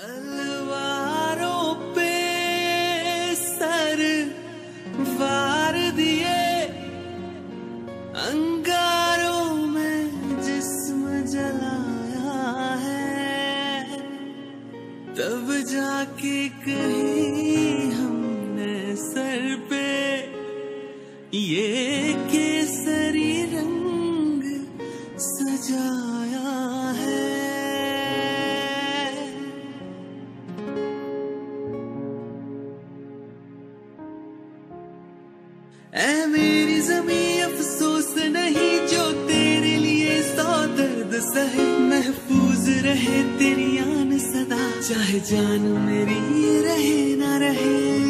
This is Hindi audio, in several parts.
तलवारों पे सर वार दिए, अंगारों में जिस्म जलाया है। तब जाके कहीं हमने सर पे ये मेरी जमी अफसोस नहीं जो तेरे लिए सौ दर्द सहे। महफूज रहे तेरी आन सदा। चाहे जान मेरी रहे ना रहे।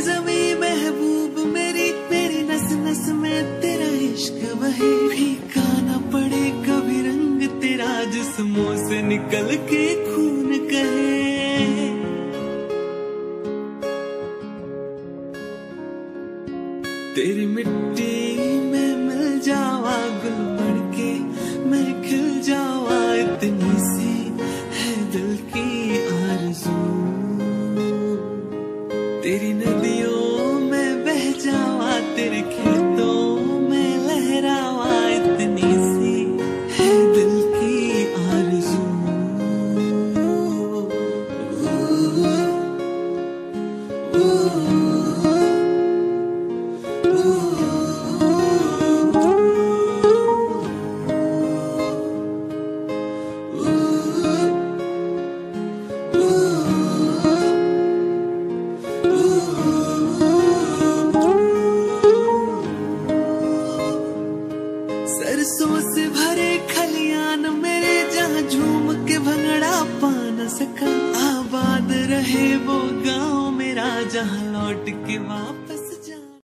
जमी महबूब मेरी मेरी नस नस में तेरा इश्क वही फीका ना पड़े कभी रंग तेरा जिस्मों से निकल के खून कहे। तेरी मिट्टी में मिल जावा गुल बन के, मैं खिल जावा इतनी सी है दिल की आरज़ू। तेरी नदियों सरसों से भरे खलियान मेरे जहाँ झूम के भंगड़ा पा न सका आबाद रहे वो गाँव मेरा जहाँ लौट के वापस